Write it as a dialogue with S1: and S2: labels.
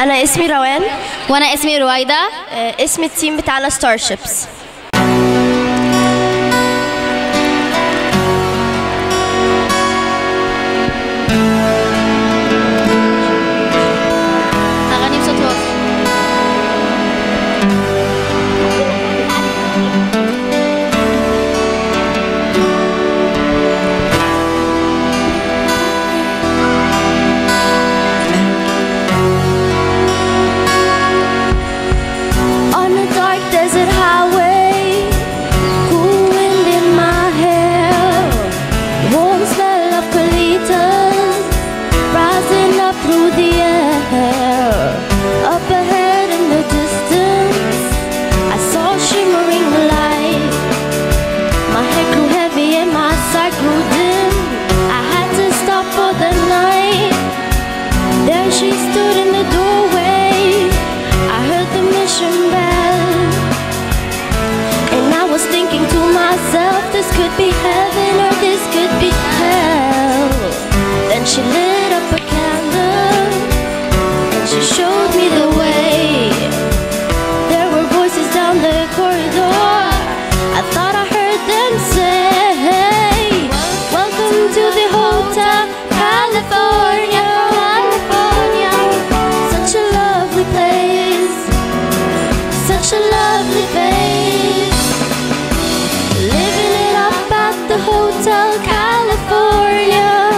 S1: أنا اسمي روان.
S2: وأنا اسمي رويدا
S1: آه، اسم التيم بتاعنا ستارشيبس myself, this could be heaven or this could be hell. Then she lit up a candle and she showed me the way. There were voices down the corridor. I thought I heard them say, Welcome to the Hotel California. California. Such a lovely place, such a lovely place. California.